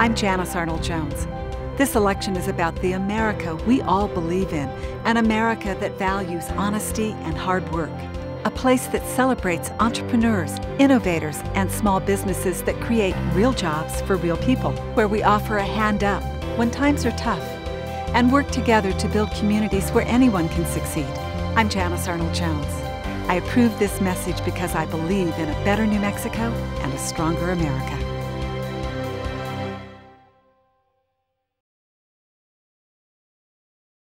I'm Janice Arnold Jones. This election is about the America we all believe in, an America that values honesty and hard work. A place that celebrates entrepreneurs, innovators, and small businesses that create real jobs for real people, where we offer a hand up when times are tough and work together to build communities where anyone can succeed. I'm Janice Arnold Jones. I approve this message because I believe in a better New Mexico and a stronger America.